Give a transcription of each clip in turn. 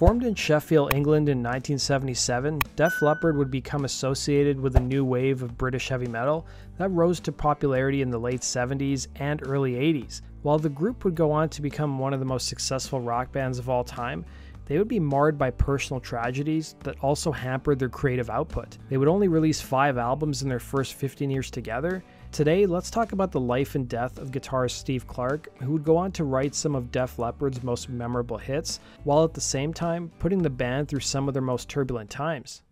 Formed in Sheffield, England in 1977, Def Leppard would become associated with a new wave of British heavy metal that rose to popularity in the late 70s and early 80s. While the group would go on to become one of the most successful rock bands of all time, they would be marred by personal tragedies that also hampered their creative output. They would only release five albums in their first 15 years together. Today, let's talk about the life and death of guitarist Steve Clark, who would go on to write some of Def Leppard's most memorable hits, while at the same time putting the band through some of their most turbulent times.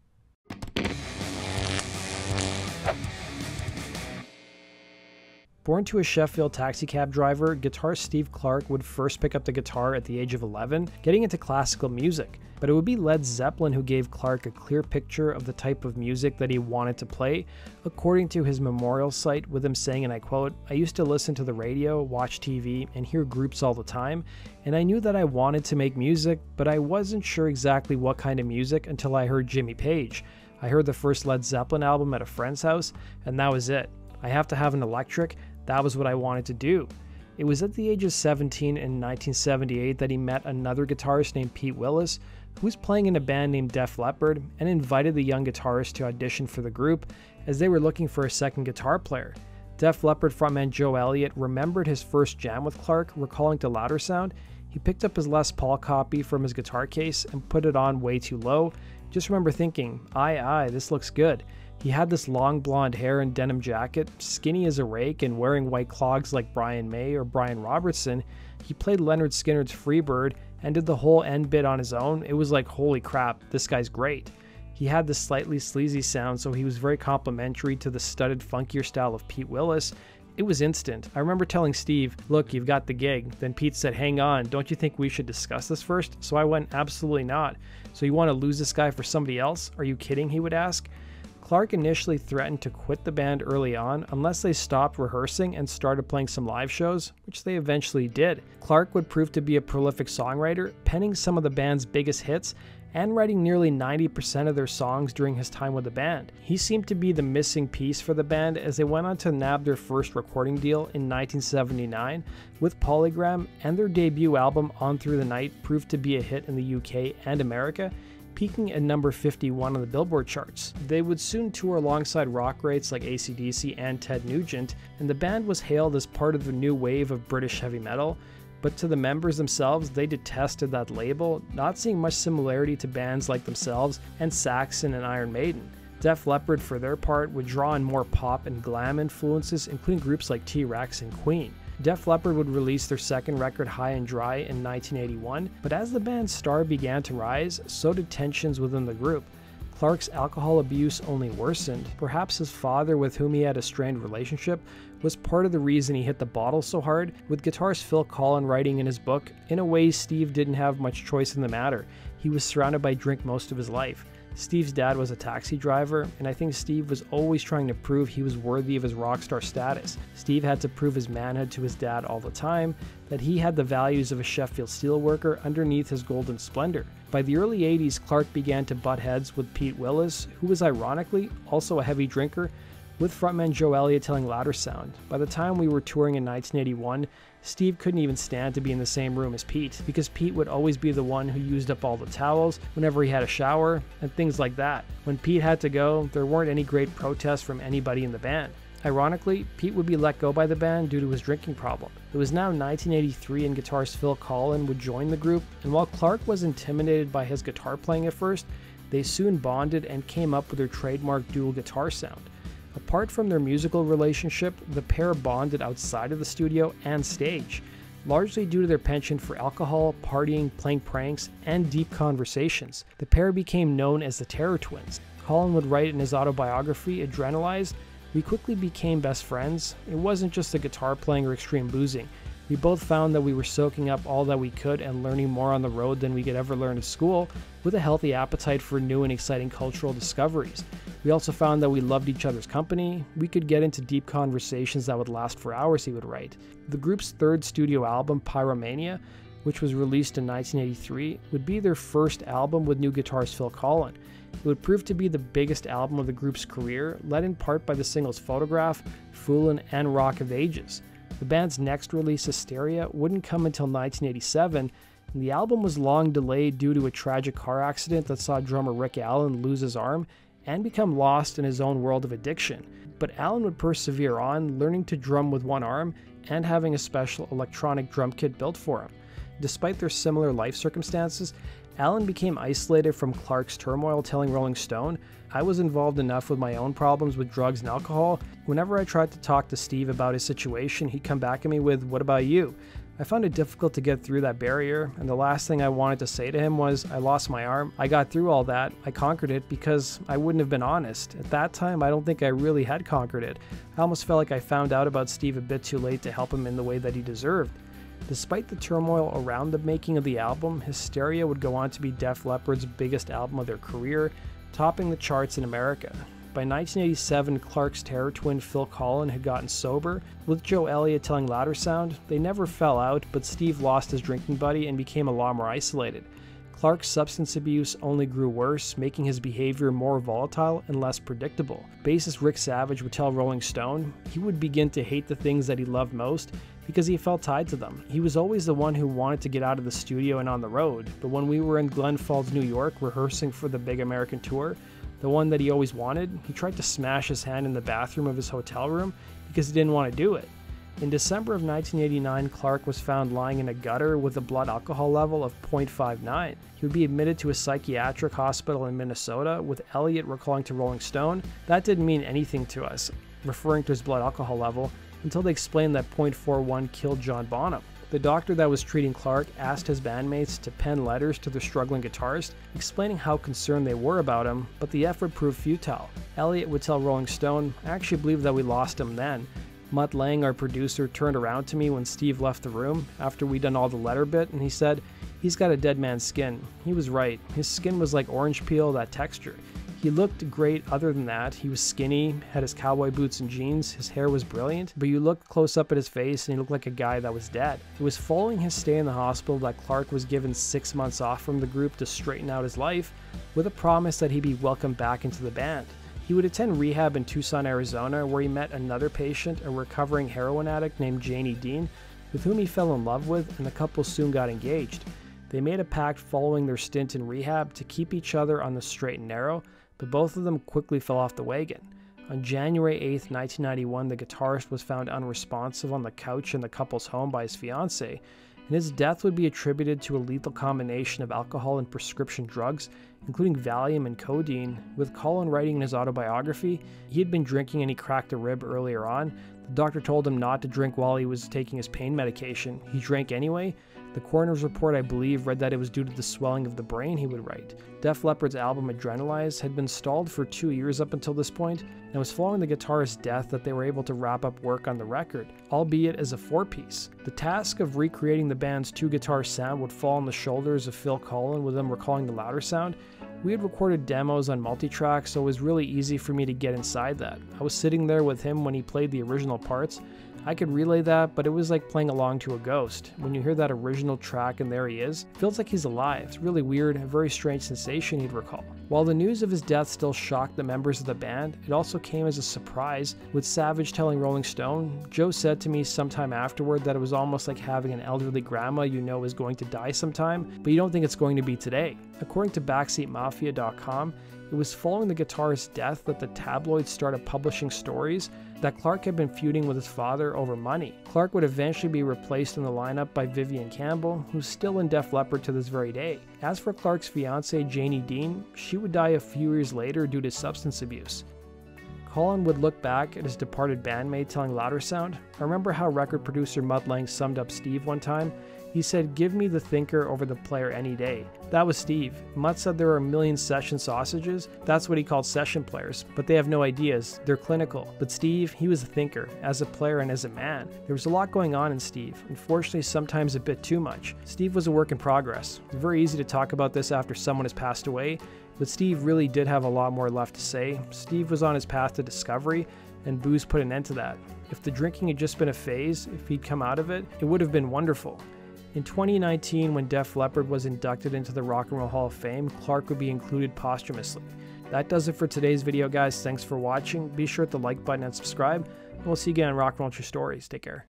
Born to a Sheffield taxicab driver, guitarist Steve Clark would first pick up the guitar at the age of 11, getting into classical music. But it would be Led Zeppelin who gave Clark a clear picture of the type of music that he wanted to play, according to his memorial site, with him saying, and I quote, I used to listen to the radio, watch TV, and hear groups all the time, and I knew that I wanted to make music, but I wasn't sure exactly what kind of music until I heard Jimmy Page. I heard the first Led Zeppelin album at a friend's house, and that was it. I have to have an electric, that was what I wanted to do. It was at the age of 17 in 1978 that he met another guitarist named Pete Willis, who was playing in a band named Def Leppard, and invited the young guitarist to audition for the group as they were looking for a second guitar player. Def Leppard frontman Joe Elliott remembered his first jam with Clark, recalling to Louder Sound, he picked up his Les Paul copy from his guitar case and put it on way too low. Just remember thinking, aye aye, this looks good. He had this long blonde hair and denim jacket, skinny as a rake, and wearing white clogs like Brian May or Brian Robertson. He played Lynyrd Skynyrd's Freebird and did the whole end bit on his own. It was like, holy crap, this guy's great. He had this slightly sleazy sound, so he was very complementary to the studded, funkier style of Pete Willis. It was instant. I remember telling Steve, Look, you've got the gig. Then Pete said, Hang on, don't you think we should discuss this first? So I went, Absolutely not. So you want to lose this guy for somebody else? Are you kidding? He would ask. Clark initially threatened to quit the band early on unless they stopped rehearsing and started playing some live shows, which they eventually did. Clark would prove to be a prolific songwriter, penning some of the band's biggest hits and writing nearly 90% of their songs during his time with the band. He seemed to be the missing piece for the band as they went on to nab their first recording deal in 1979 with Polygram, and their debut album On Through the Night proved to be a hit in the UK and America peaking at number 51 on the Billboard charts. They would soon tour alongside rock greats like ACDC and Ted Nugent, and the band was hailed as part of the new wave of British heavy metal. But to the members themselves, they detested that label, not seeing much similarity to bands like themselves and Saxon and Iron Maiden. Def Leppard, for their part, would draw in more pop and glam influences, including groups like T Rex and Queen. Def Leppard would release their second record, High and Dry, in 1981, but as the band's star began to rise, so did tensions within the group. Clark's alcohol abuse only worsened. Perhaps his father, with whom he had a strained relationship, was part of the reason he hit the bottle so hard, with guitarist Phil Collen writing in his book, In a way, Steve didn't have much choice in the matter. He was surrounded by drink most of his life. Steve's dad was a taxi driver, and I think Steve was always trying to prove he was worthy of his rock star status. Steve had to prove his manhood to his dad all the time, that he had the values of a Sheffield steelworker underneath his golden splendor. By the early 80s, Clark began to butt heads with Pete Willis, who was ironically also a heavy drinker, with frontman Joe Elliott telling Louder Sound. By the time we were touring in 1981, Steve couldn't even stand to be in the same room as Pete, because Pete would always be the one who used up all the towels whenever he had a shower, and things like that. When Pete had to go, there weren't any great protests from anybody in the band. Ironically, Pete would be let go by the band due to his drinking problem. It was now 1983 and guitarist Phil Collen would join the group, and while Clark was intimidated by his guitar playing at first, they soon bonded and came up with their trademark dual guitar sound. Apart from their musical relationship, the pair bonded outside of the studio and stage, largely due to their penchant for alcohol, partying, playing pranks, and deep conversations. The pair became known as the Terror Twins. Collen would write in his autobiography, Adrenalized, we quickly became best friends. It wasn't just the guitar playing or extreme boozing. We both found that we were soaking up all that we could and learning more on the road than we could ever learn at school, with a healthy appetite for new and exciting cultural discoveries. We also found that we loved each other's company. We could get into deep conversations that would last for hours, he would write. The group's third studio album, Pyromania, which was released in 1983, would be their first album with new guitarist Phil Collen. It would prove to be the biggest album of the group's career, led in part by the singles Photograph, Foolin', and Rock of Ages. The band's next release, Hysteria, wouldn't come until 1987, and The album was long delayed due to a tragic car accident that saw drummer Rick Allen lose his arm and become lost in his own world of addiction. But Allen would persevere on, learning to drum with one arm and having a special electronic drum kit built for him. Despite their similar life circumstances, Allen became isolated from Clark's turmoil, telling Rolling Stone, I was involved enough with my own problems with drugs and alcohol. Whenever I tried to talk to Steve about his situation, he'd come back at me with, What about you? I found it difficult to get through that barrier, and the last thing I wanted to say to him was, I lost my arm. I got through all that. I conquered it because I wouldn't have been honest. At that time, I don't think I really had conquered it. I almost felt like I found out about Steve a bit too late to help him in the way that he deserved. Despite the turmoil around the making of the album, Hysteria would go on to be Def Leppard's biggest album of their career, topping the charts in America. By 1987, Clark's terror twin Phil Collen had gotten sober. With Joe Elliott telling Louder Sound, they never fell out, but Steve lost his drinking buddy and became a lot more isolated. Clark's substance abuse only grew worse, making his behavior more volatile and less predictable. Bassist Rick Savage would tell Rolling Stone he would begin to hate the things that he loved most because he felt tied to them. He was always the one who wanted to get out of the studio and on the road, but when we were in Glen Falls, New York, rehearsing for the big American tour, the one that he always wanted, he tried to smash his hand in the bathroom of his hotel room because he didn't want to do it. In December of 1989, Clark was found lying in a gutter with a blood alcohol level of 0.59. He would be admitted to a psychiatric hospital in Minnesota, with Elliott recalling to Rolling Stone, That didn't mean anything to us, referring to his blood alcohol level, until they explained that 0.41 killed John Bonham. The doctor that was treating Clark asked his bandmates to pen letters to the struggling guitarist, explaining how concerned they were about him, but the effort proved futile. Elliott would tell Rolling Stone, I actually believe that we lost him then. Mutt Lange, our producer, turned around to me when Steve left the room after we'd done all the letter bit, and he said, He's got a dead man's skin. He was right. His skin was like orange peel, that texture. He looked great other than that. He was skinny, had his cowboy boots and jeans, his hair was brilliant, but you looked close up at his face and he looked like a guy that was dead. It was following his stay in the hospital that Clark was given six months off from the group to straighten out his life, with a promise that he'd be welcomed back into the band. He would attend rehab in Tucson, Arizona, where he met another patient, a recovering heroin addict named Janie Dean, with whom he fell in love with, and the couple soon got engaged. They made a pact following their stint in rehab to keep each other on the straight and narrow, but both of them quickly fell off the wagon. On January 8, 1991, the guitarist was found unresponsive on the couch in the couple's home by his fiancee, and his death would be attributed to a lethal combination of alcohol and prescription drugs, including Valium and codeine. With Collen writing in his autobiography, he had been drinking and he cracked a rib earlier on. The doctor told him not to drink while he was taking his pain medication. He drank anyway, the coroner's report, I believe, read that it was due to the swelling of the brain, he would write. Def Leppard's album Adrenalize had been stalled for two years up until this point, and it was following the guitarist's death that they were able to wrap up work on the record, albeit as a four piece. The task of recreating the band's two guitar sound would fall on the shoulders of Phil Collen, with them recalling the louder sound. We had recorded demos on multitrack, so it was really easy for me to get inside that. I was sitting there with him when he played the original parts, I could relay that, but it was like playing along to a ghost. When you hear that original track and there he is, it feels like he's alive. It's really weird, a very strange sensation he'd recall. While the news of his death still shocked the members of the band, it also came as a surprise, with Savage telling Rolling Stone, Joe said to me sometime afterward that it was almost like having an elderly grandma you know is going to die sometime, but you don't think it's going to be today. According to BackseatMafia.com, it was following the guitarist's death that the tabloids started publishing stories that Clark had been feuding with his father over money. Clark would eventually be replaced in the lineup by Vivian Campbell, who's still in Def Leppard to this very day. As for Clark's fiancee, Janie Dean, she would die a few years later due to substance abuse. Collen would look back at his departed bandmate telling Louder Sound, I remember how record producer Mutt Lange summed up Steve one time. He said, Give me the thinker over the player any day. That was Steve. Mutt said there are a million session sausages. That's what he called session players, but they have no ideas. They're clinical. But Steve, he was a thinker, as a player and as a man. There was a lot going on in Steve, unfortunately, sometimes a bit too much. Steve was a work in progress. It's very easy to talk about this after someone has passed away, but Steve really did have a lot more left to say. Steve was on his path to discovery, and booze put an end to that. If the drinking had just been a phase, if he'd come out of it, it would have been wonderful. In 2019, when Def Leppard was inducted into the Rock and Roll Hall of Fame, Clark would be included posthumously. That does it for today's video, guys. Thanks for watching. Be sure to like button and subscribe, and we'll see you again on Rock and Roll True Stories. Take care.